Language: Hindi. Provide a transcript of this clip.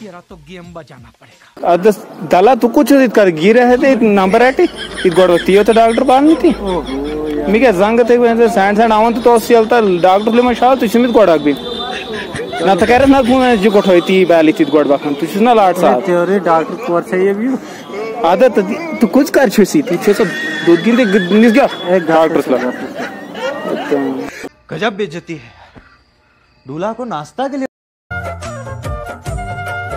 तेरा तो गेम बजाना पड़ेगा। अद दला तू कुछ कर गिरे है ते नंबर है ती गोड़वती हो तो डॉक्टर बाल नहीं थी। मिगे जंग ते वेंसे सैंड सैंड आवंत तो चलता डॉक्टर ले मशाल तु सिमित गोड़ाक भी। ना तो कह रहा ना तू जी गोठोई ती बैली ती गोड़ बाखन तु ना लाट सा तेरे डॉक्टर भी आदत तू कुछ कर छुसी ती छे सब दूध गिनते निस गया। डॉक्टर से। गजब बेइज्जती है। दूल्हा को नाश्ता के लिए